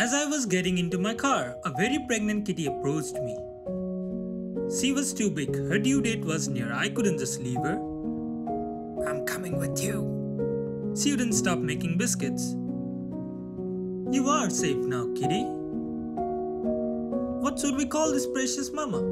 As I was getting into my car, a very pregnant kitty approached me. She was too big, her due date was near, I couldn't just leave her. I'm coming with you. She wouldn't stop making biscuits. You are safe now, kitty. What should we call this precious mama?